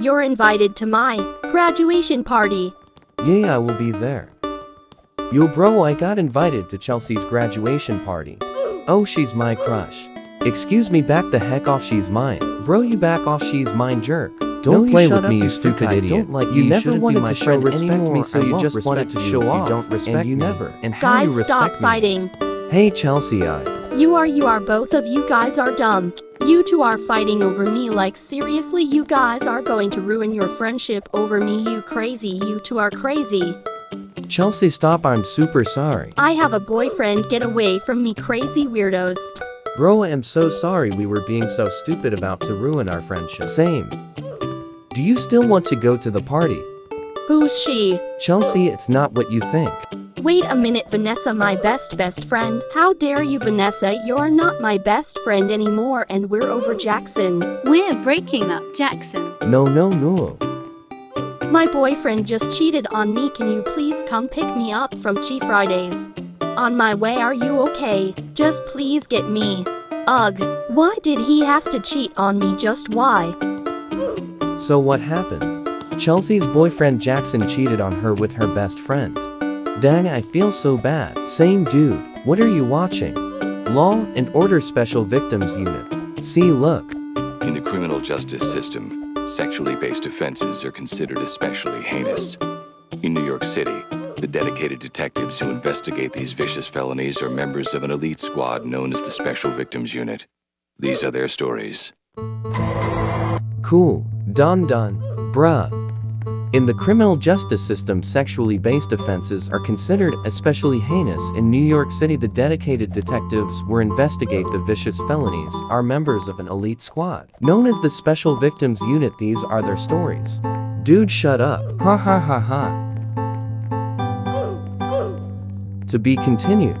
You're invited to my graduation party. Yeah, I will be there. Yo, bro, I got invited to Chelsea's graduation party. Oh, she's my crush. Excuse me, back the heck off, she's mine. Bro, you back off, she's mine, jerk. Don't No, play with shut me, you you stupid stupid idiot. idiot. Don't like You you, never shouldn't wanted be my to show respect anymore. me, so I you just respect wanted to show if off, You don't respect and you me. never. And how Guys, you respect stop me? fighting. Hey, Chelsea, I. You are, you are, both of you guys are dumb. You two are fighting over me like seriously, you guys are going to ruin your friendship over me, you crazy, you two are crazy. Chelsea, stop, I'm super sorry. I have a boyfriend, get away from me, crazy weirdos. Bro, I'm so sorry we were being so stupid about to ruin our friendship. Same. Do you still want to go to the party? Who's she? Chelsea, it's not what you think. Wait a minute, Vanessa, my best best friend. How dare you, Vanessa? You're not my best friend anymore, and we're over Jackson. We're breaking up, Jackson. No, no, no. My boyfriend just cheated on me. Can you please come pick me up from Chi Fridays? On my way, are you okay? Just please get me. Ugh, why did he have to cheat on me? Just why? So what happened? Chelsea's boyfriend Jackson cheated on her with her best friend. Dang, I feel so bad. Same dude, what are you watching? Law and Order Special Victims Unit. See, look. In the criminal justice system, sexually based offenses are considered especially heinous. In New York City, the dedicated detectives who investigate these vicious felonies are members of an elite squad known as the Special Victims Unit. These are their stories. Cool. Done done. Bruh. In the criminal justice system, sexually based offenses are considered especially heinous. In New York City, the dedicated detectives who investigate the vicious felonies are members of an elite squad. Known as the Special Victims Unit, these are their stories. Dude, shut up. Ha ha ha ha. To be continued.